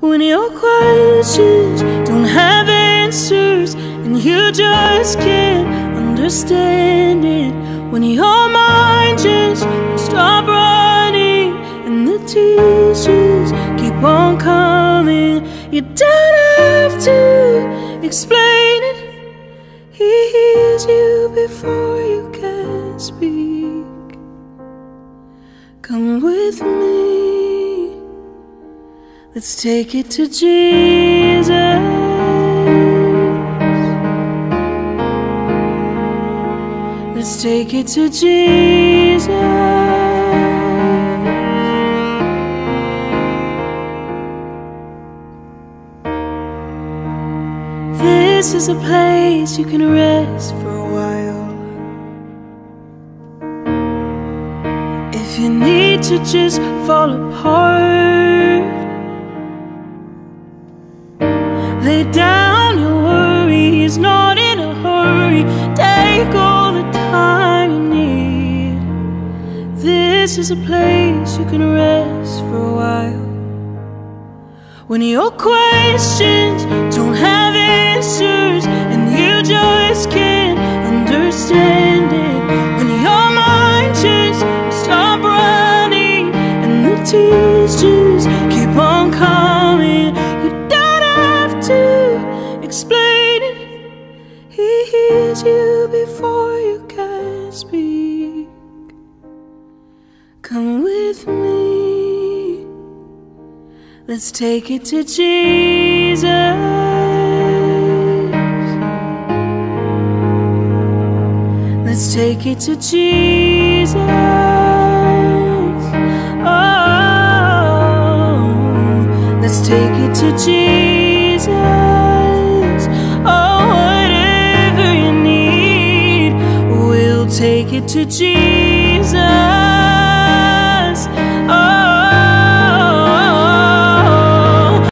when your questions don't have answers and you just can't understand it. When your mind just stop running and the teachers keep on coming, you don't have to explain it. He hears you before you can speak. Come with me. Let's take it to Jesus. Let's take it to Jesus. This is a place you can rest for a while. If you need to just fall apart, lay down your worries, not in a hurry. Take all the time you need. This is a place you can rest for a while. When your questions don't have answers and you just can't understand it. When your mind just stop running and the tears it. He hears you before you can speak. Come with me. Let's take it to Jesus. Let's take it to Jesus. Oh, let's take it to Jesus. Take it to Jesus.